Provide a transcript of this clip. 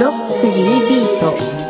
ロック G ビート。